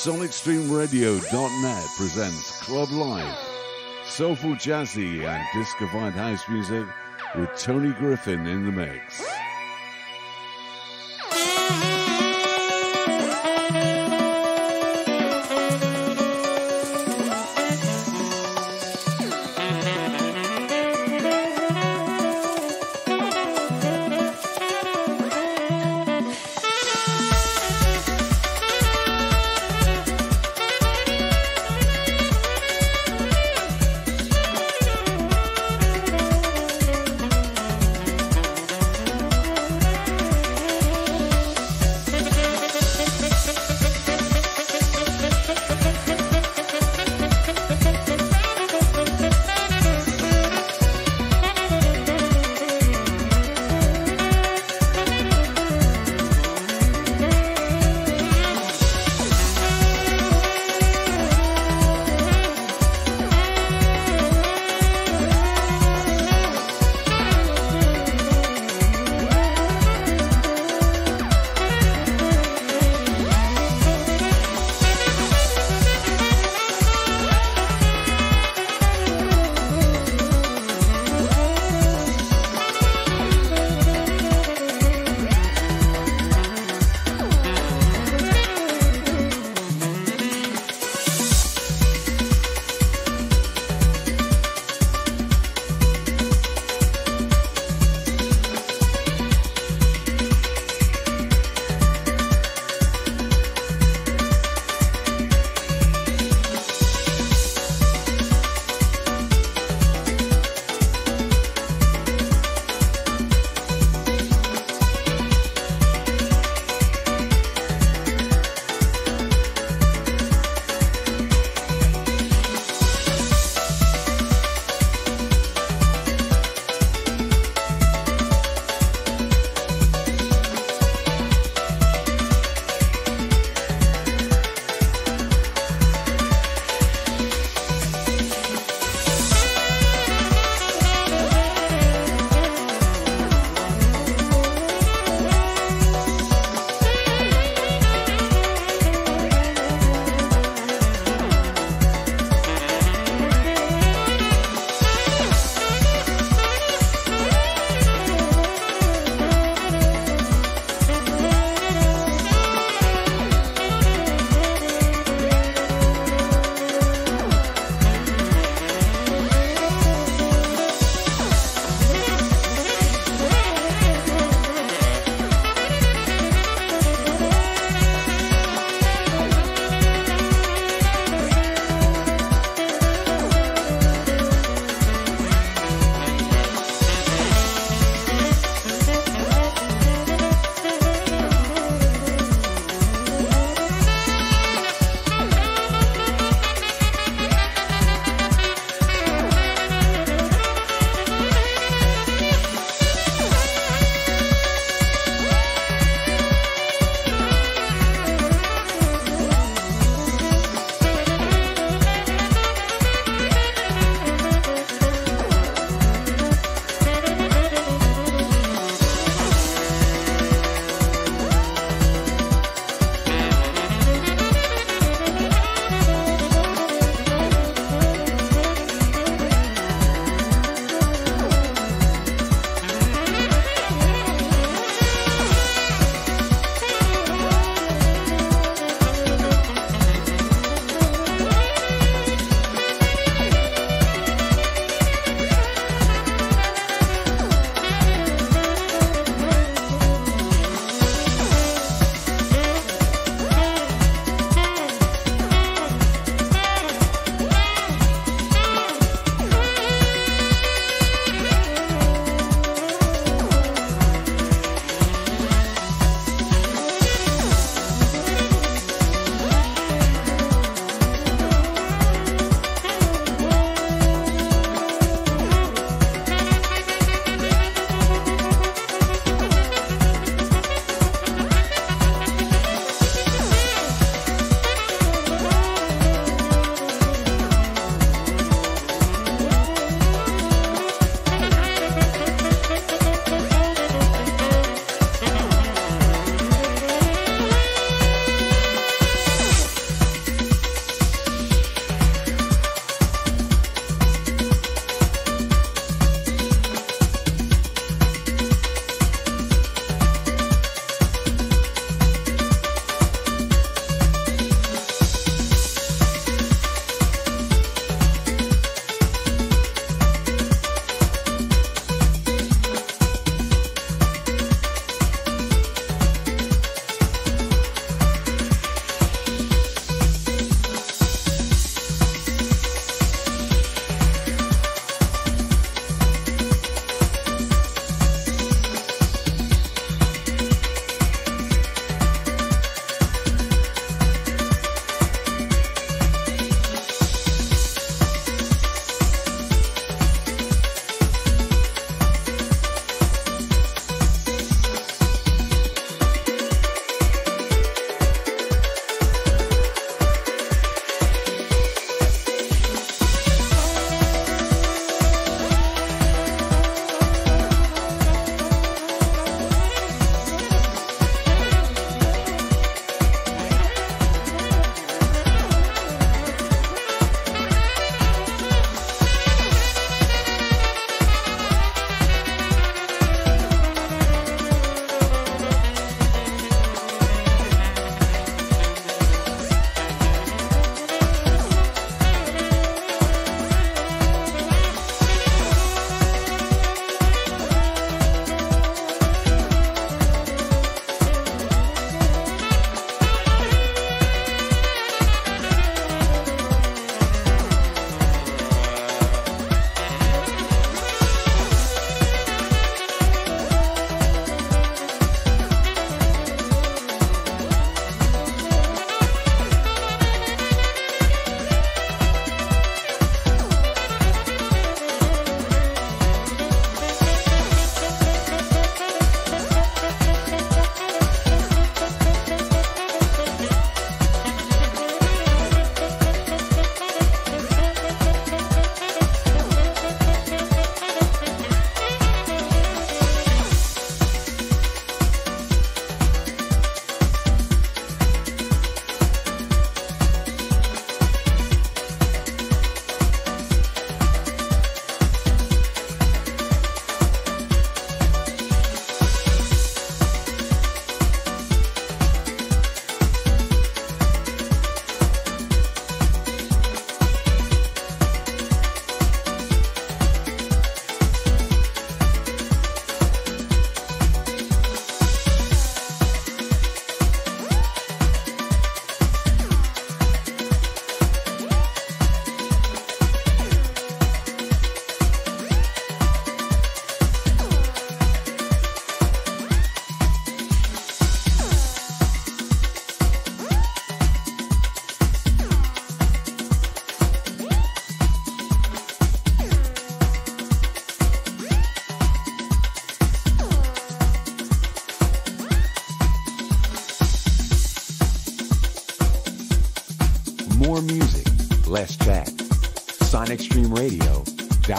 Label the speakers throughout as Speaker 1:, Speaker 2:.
Speaker 1: SonicStreamRadio.net presents Club Life, soulful jazzy and discofied house music with Tony Griffin in the mix.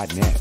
Speaker 2: SonicStreamRadio.net.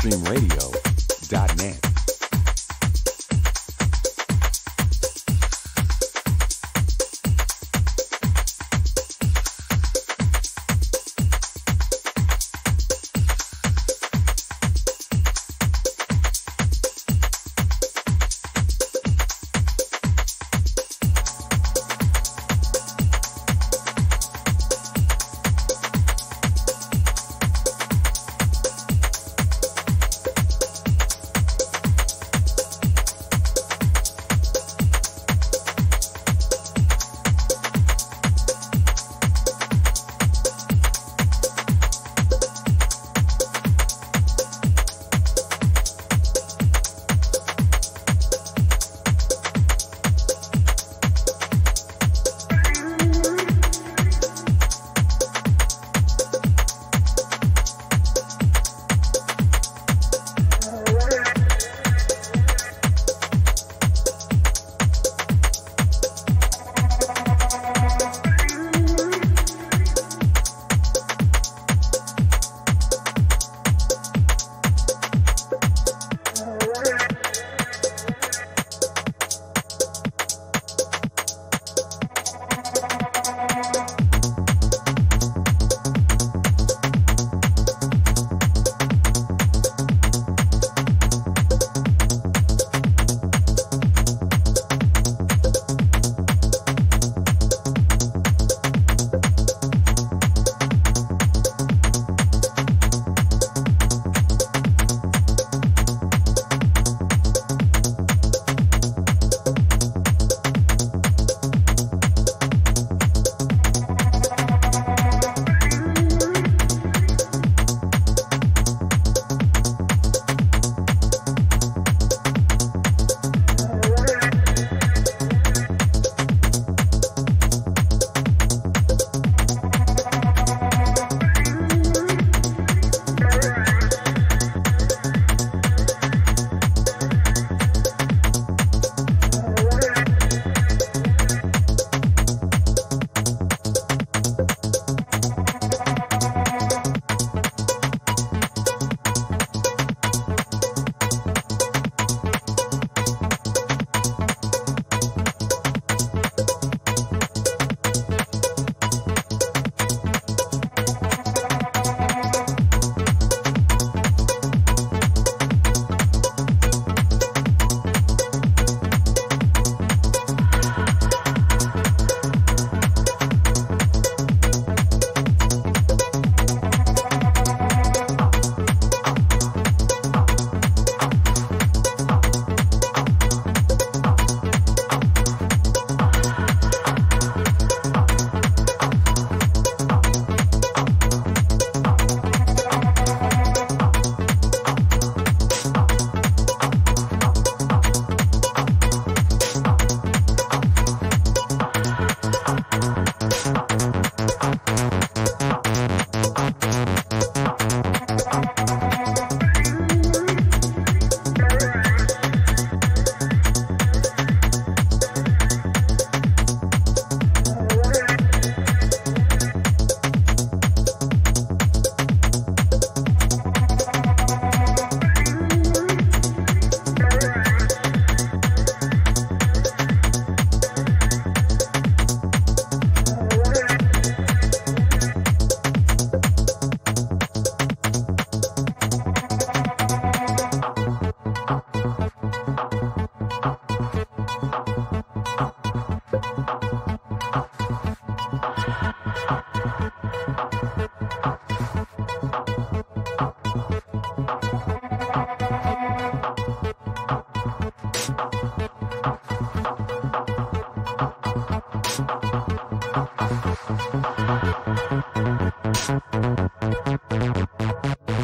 Speaker 2: SonicStreamRadio.net.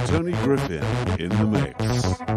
Speaker 1: Tony Griffin in the mix.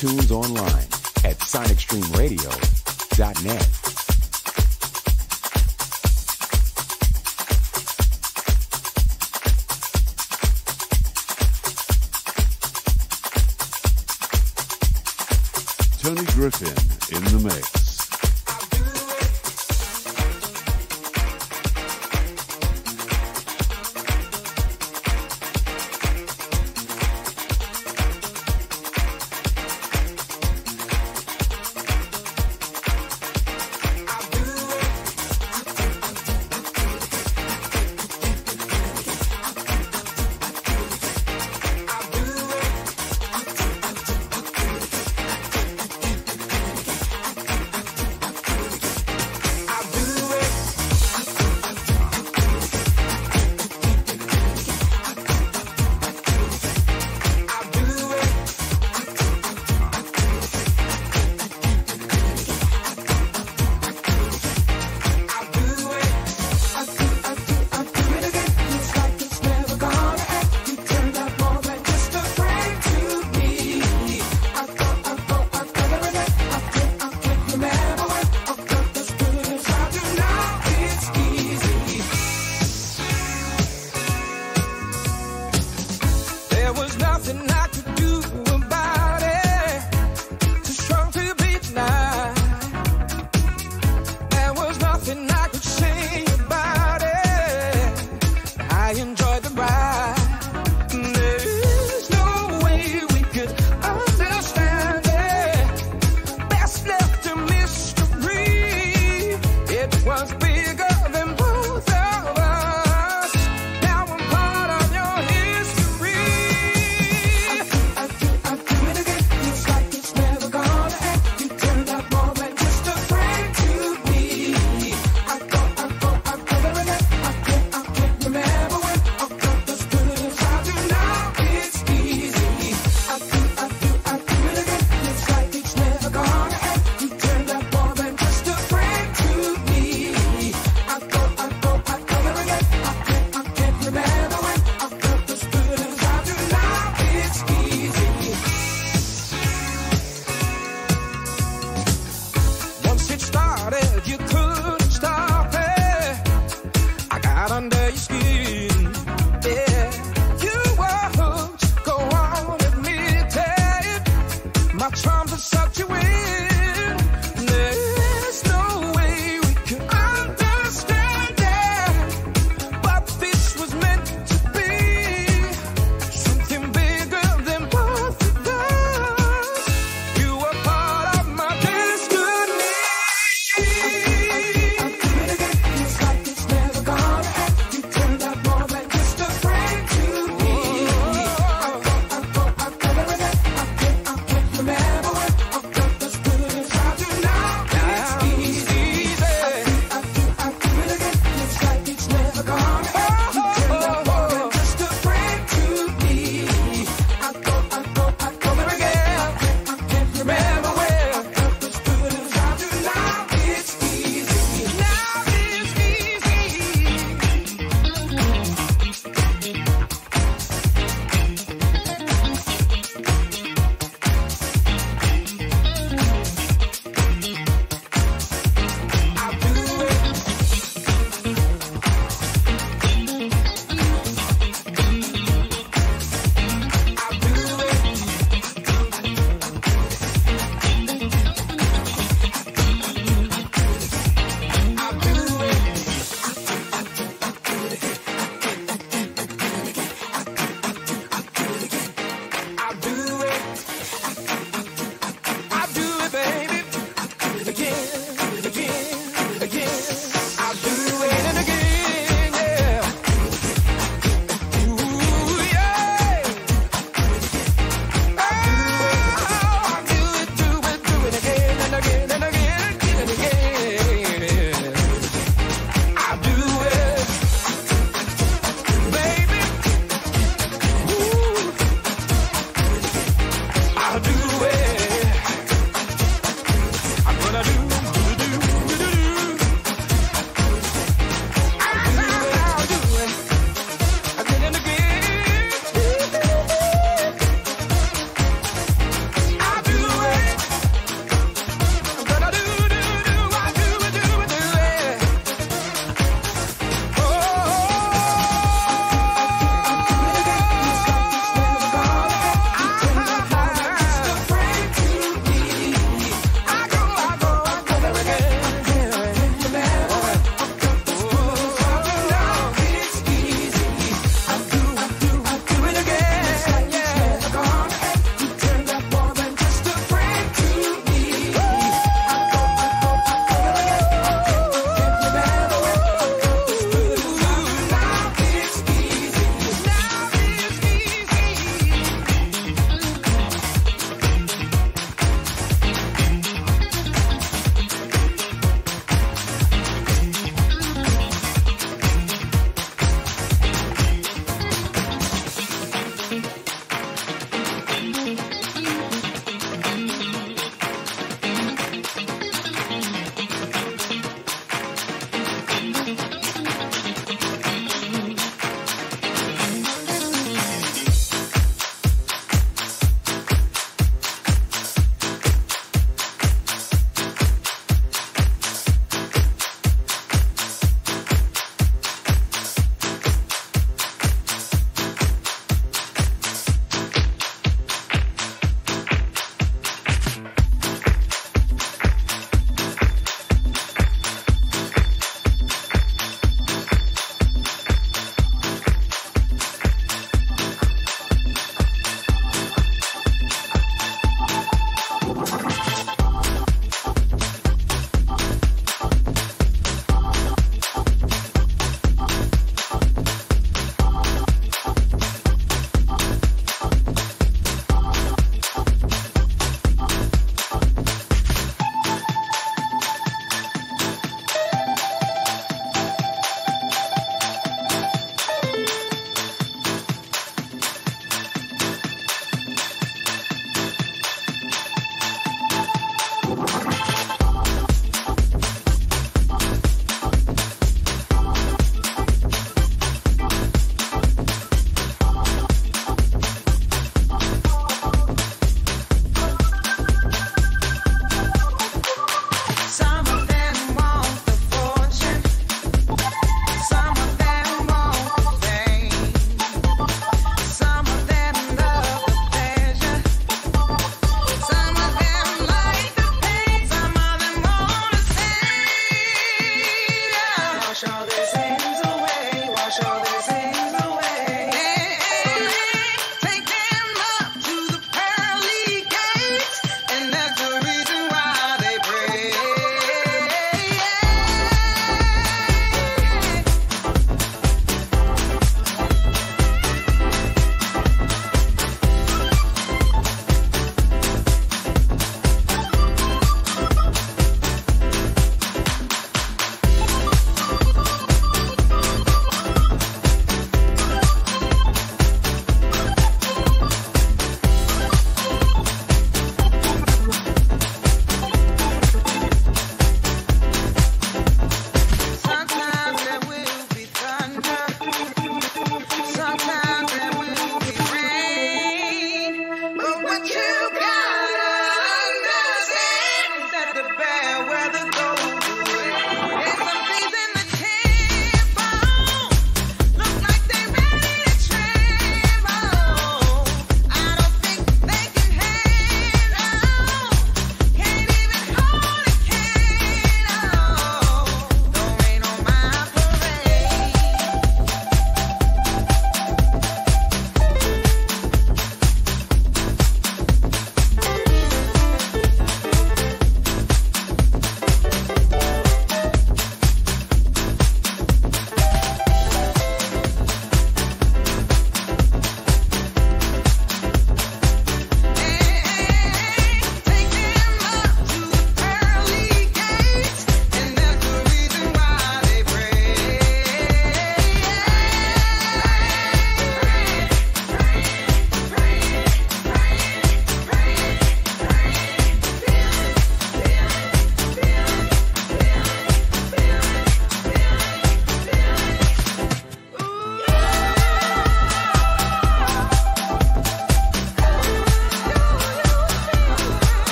Speaker 3: The
Speaker 2: latest tunes online at sonicstreamradio.net.
Speaker 1: Tony Griffin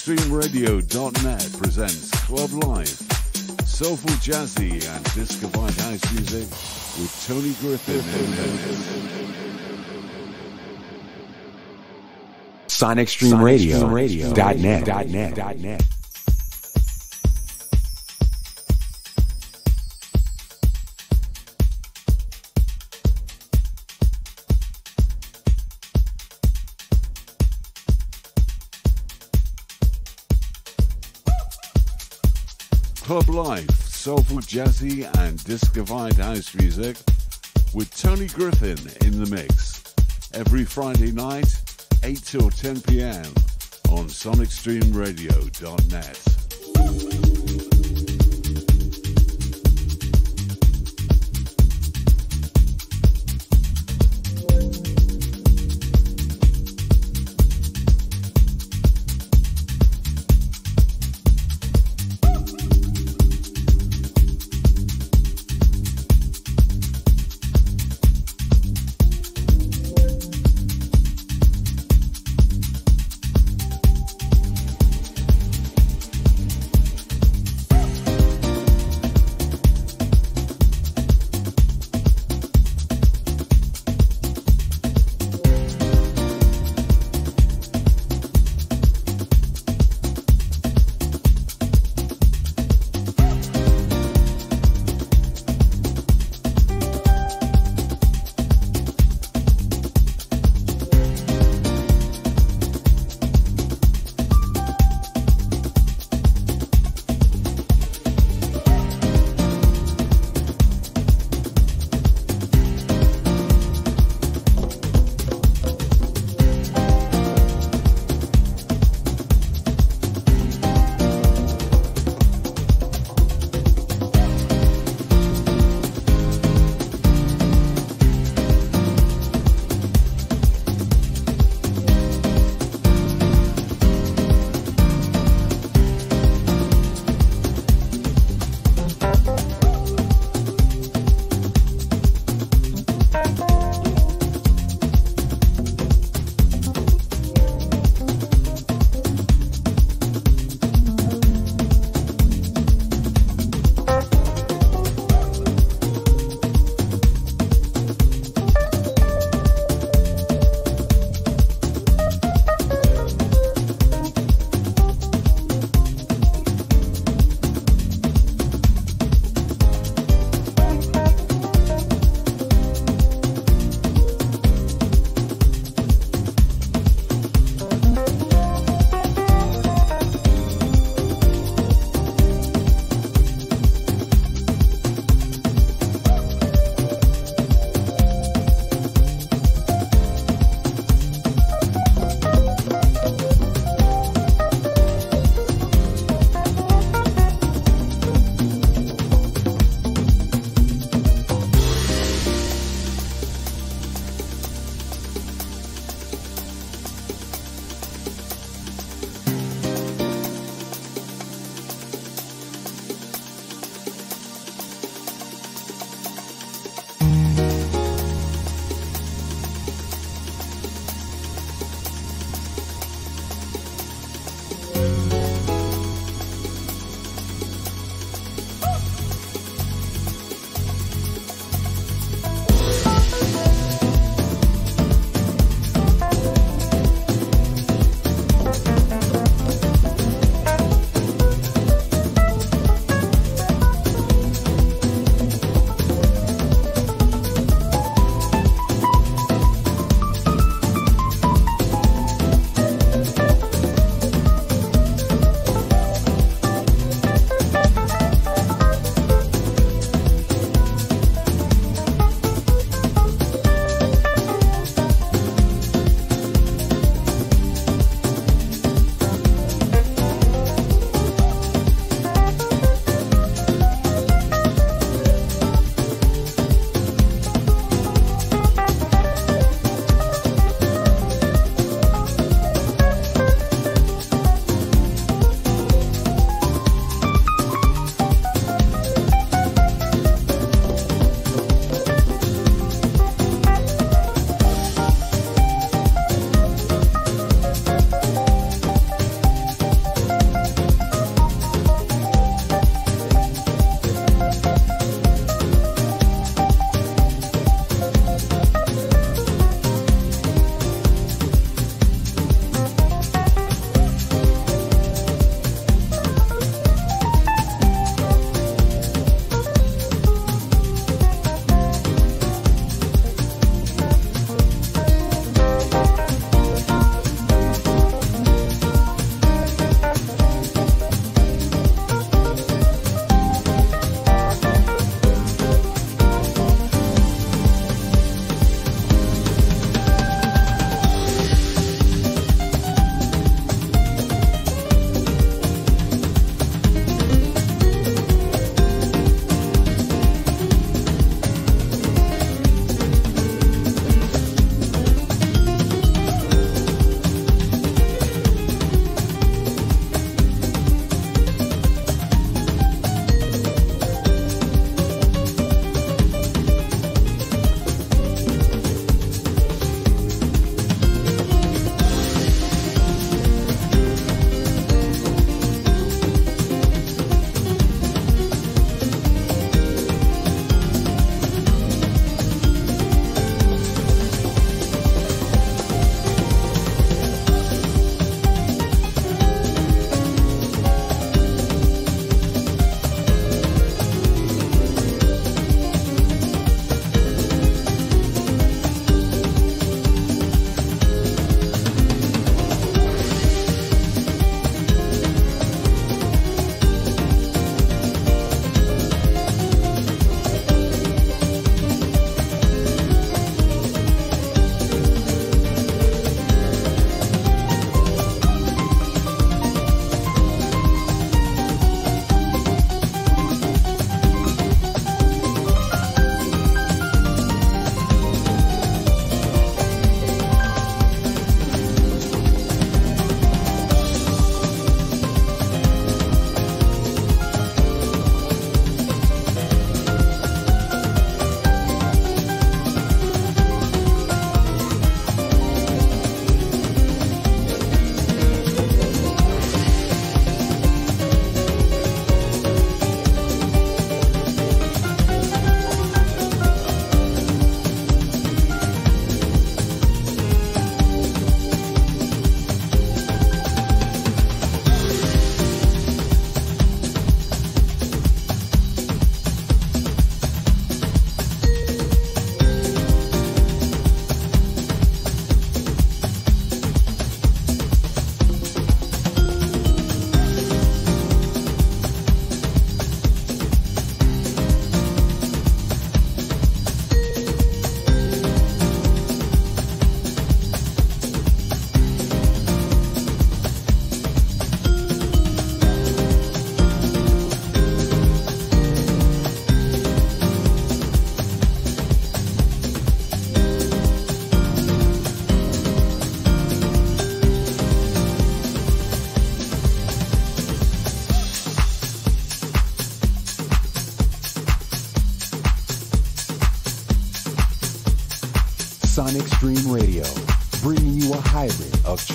Speaker 1: SonicStreamRadio.net presents Club Life, soulful jazzy and disco-fied house music with Tony Griffin in the mix.
Speaker 2: SonicStreamRadio.net. .net.
Speaker 1: Club soulful jazzy and disco-fied house music with Tony Griffin in the mix every Friday night, 8 till 10 p.m. on SonicStreamRadio.net.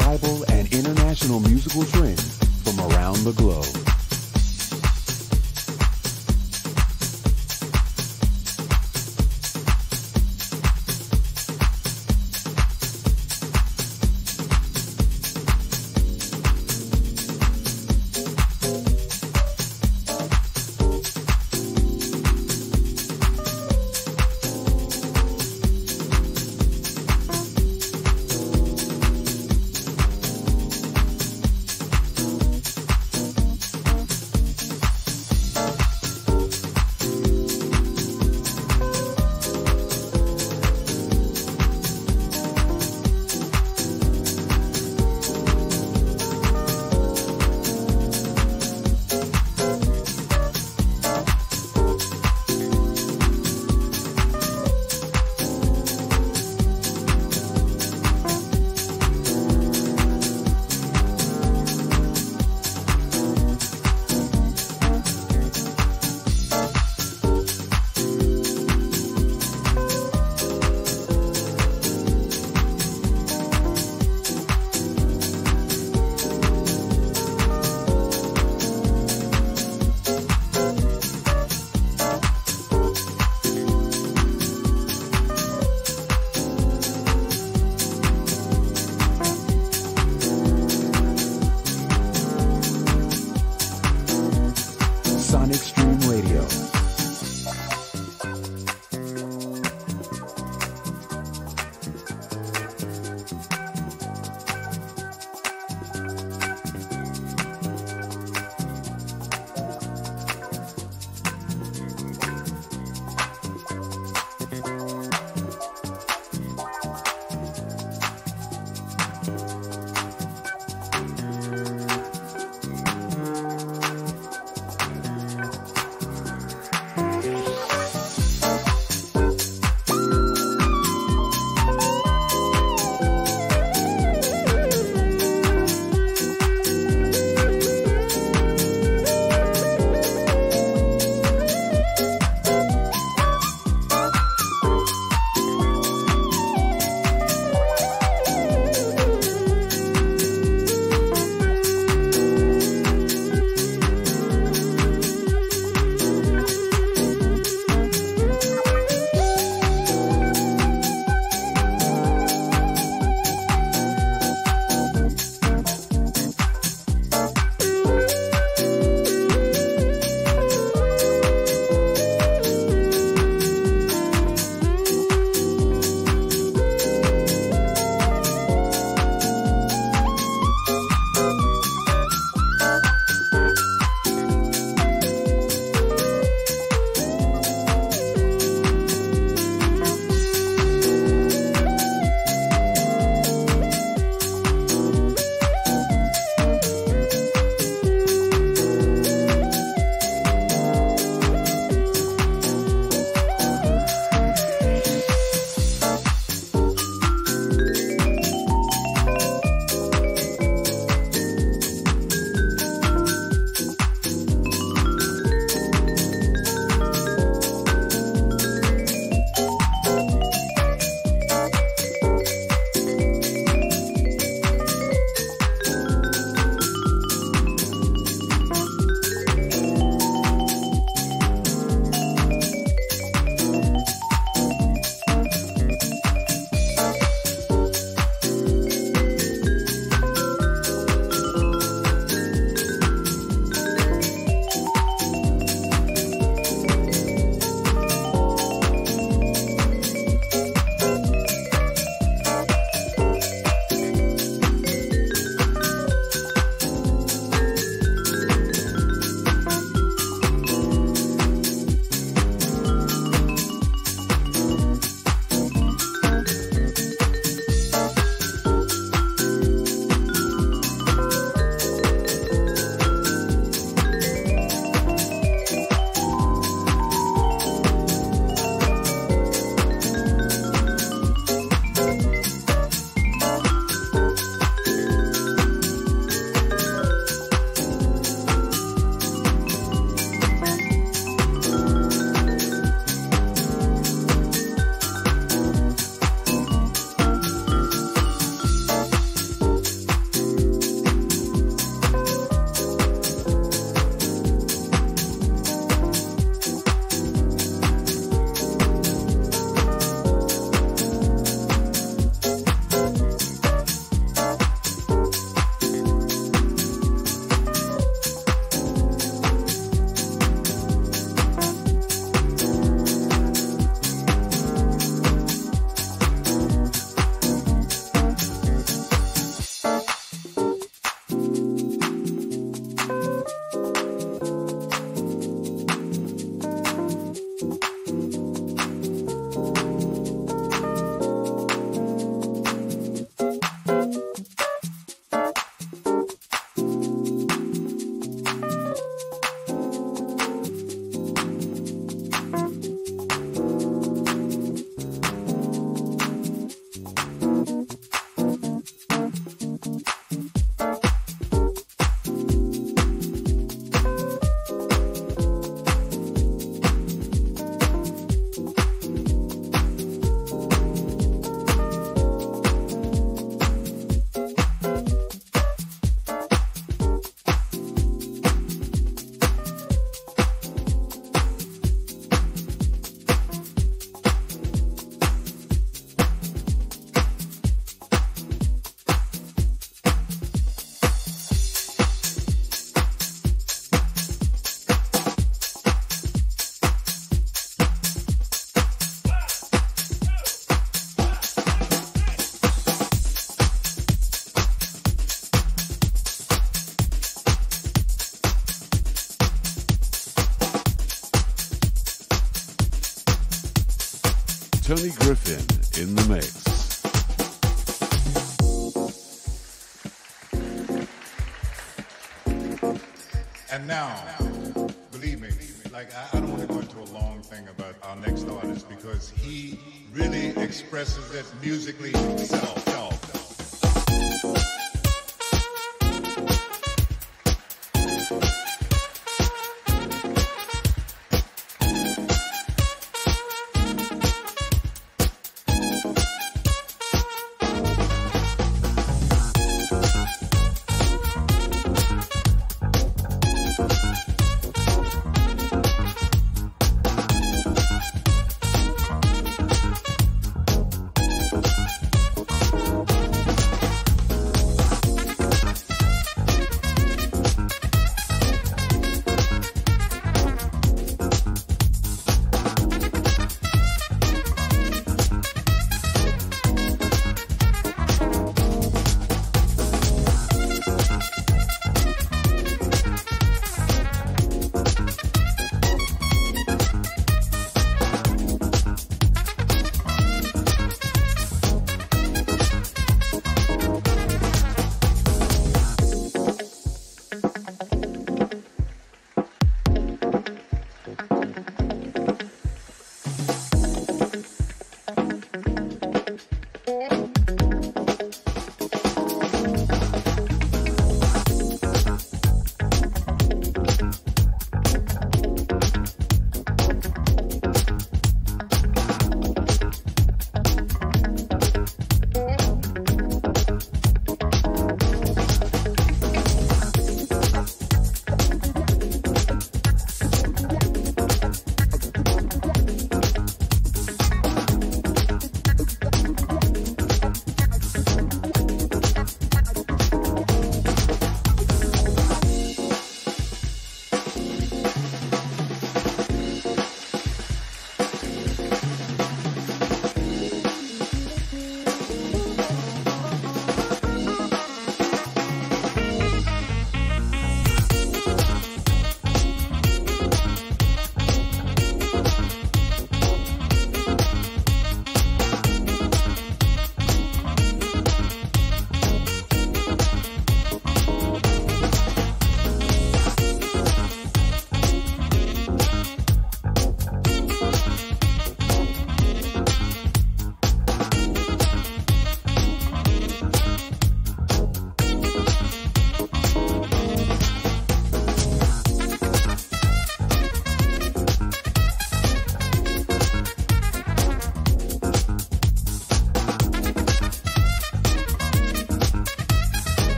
Speaker 2: hybrid
Speaker 4: expresses musically himself.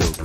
Speaker 2: Field.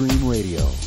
Speaker 2: Stream Radio.